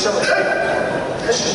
الشغل هشش